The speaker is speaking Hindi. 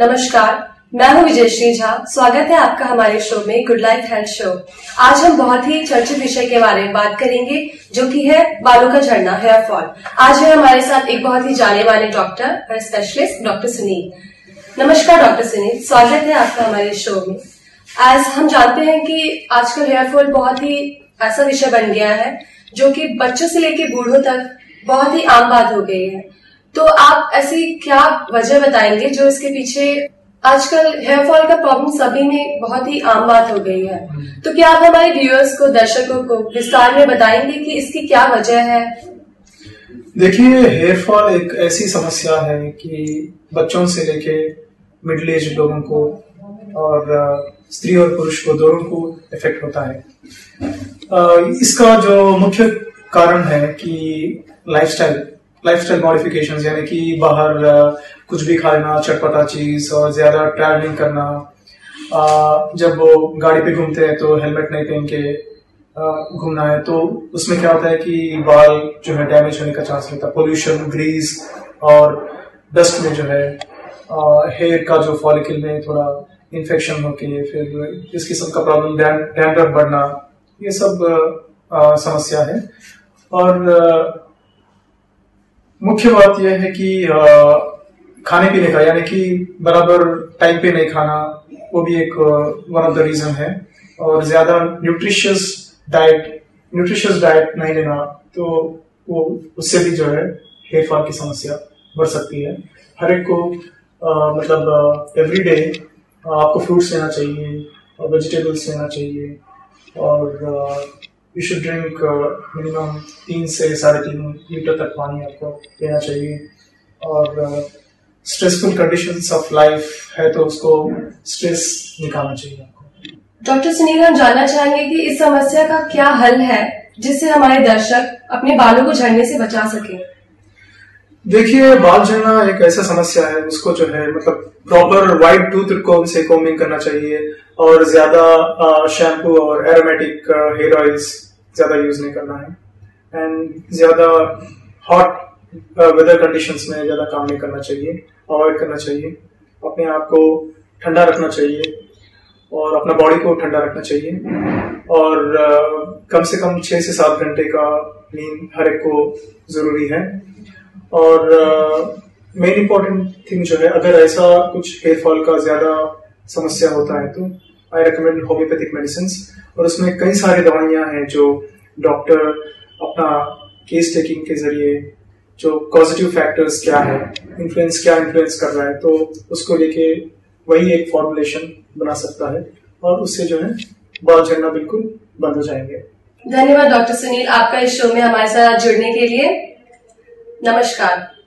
नमस्कार, मैं हूँ विजयश्री झा स्वागत है आपका हमारे शो में गुड लाइफ हेल्थ शो आज हम बहुत ही चर्चित विषय के बारे में बात करेंगे, जो कि है बालों का झड़ना हेयर फॉल आज है हमारे साथ एक बहुत ही जाने माने डॉक्टर और स्पेशलिस्ट डॉक्टर सुनील। नमस्कार डॉक्टर सुनील। स्वागत है आपका हमारे शो में। आज हम जानते हैं कि आजकल हेयर फॉल बहुत ही ऐसा विषय बन गया है, जो कि बच्चों से लेकर बूढ़ों तक बहुत ही आम बात हो गई है। तो आप ऐसी क्या वजह बताएँगे जो इसके पीछे आजकल हेयर फॉल का प्रॉब्लम सभी में बहुत ही आम बात हो गई है? तो क्या आप हमारे व्यूअर्स को दर्शकों को विस्तार में बताएँगे कि इसकी क्या वजह है? देखिए हेयर फॉल एक ऐसी समस्या है कि बच्चों से लेके मिडिल एज लोगों को और स्त्री और पुरुष को दोनों को इफ़ेक्ट होता है। इसका जो मुख्य कारण है कि लाइफस्टाइल लाइफस्टाइल मॉडिफिकेशन यानी कि बाहर कुछ भी खा लेना चटपटा चीज़ और ज़्यादा ट्रैवलिंग करना। जब वो गाड़ी पे घूमते हैं तो हेलमेट नहीं पहन के घूमना है तो उसमें क्या होता है कि बाल जो है डैमेज होने का चांस रहता है। पोल्यूशन ग्रीस और डस्ट में जो है हेयर का जो फॉलिकल में थोड़ा इन्फेक्शन होके फिर इस किस्म का प्रॉब्लम डैंड्रफ बढ़ना ये सब आ, समस्या है। और मुख्य बात यह है कि खाने पीने का यानी कि बराबर टाइम पे नहीं खाना वो भी एक वन ऑफ़ द रीजन है। और ज़्यादा न्यूट्रिशियस डाइट न्यूट्रिशियस डाइट नहीं लेना तो वो उससे भी जो है हेयर फॉल की समस्या बढ़ सकती है। हर एक को आ, मतलब एवरी डे आपको फ्रूट्स लेना चाहिए और वेजिटेबल्स लेना चाहिए और यू शुड ड्रिंक मिनिमम तीन से साढ़े तीन लीटर तक पानी आपको लेना चाहिए। और स्ट्रेसफुल कंडीशन ऑफ़ लाइफ है तो उसको स्ट्रेस निकालना चाहिए आपको। डॉक्टर सुनील हम जानना चाहेंगे कि इस समस्या का क्या हल है जिससे हमारे दर्शक अपने बालों को झड़ने से बचा सके? देखिए बाल झड़ना एक ऐसा समस्या है उसको जो है मतलब प्रॉपर वाइट टूथ को से कोमिंग करना चाहिए। और ज़्यादा शैम्पू और एरोमेटिक हेयर ऑयल्स ज़्यादा यूज़ नहीं करना है। एंड ज़्यादा हॉट वेदर कंडीशंस में ज़्यादा काम नहीं करना चाहिए अवॉइड करना चाहिए। अपने आप को ठंडा रखना चाहिए और अपना बॉडी को ठंडा रखना चाहिए। और कम से कम छः से सात घंटे का नींद हर एक को ज़रूरी है। और मेन इंपॉर्टेंट थिंग जो है, अगर ऐसा कुछ हेयर फॉल का ज़्यादा समस्या होता है तो आई रिकमेंड होम्योपैथिक मेडिसिन और उसमें कई सारी दवाइयाँ हैं जो डॉक्टर अपना केस टेकिंग के ज़रिए जो पॉजिटिव फैक्टर्स क्या है इन्फ्लुएंस क्या इन्फ्लुएंस कर रहा है तो उसको लेके वही एक फॉर्मुलेशन बना सकता है। और उससे जो है, बाल झड़ना बिल्कुल बंद हो जाएँगे। धन्यवाद डॉक्टर सुनील, आपका इस शो में हमारे साथ जुड़ने के लिए। नमस्कार।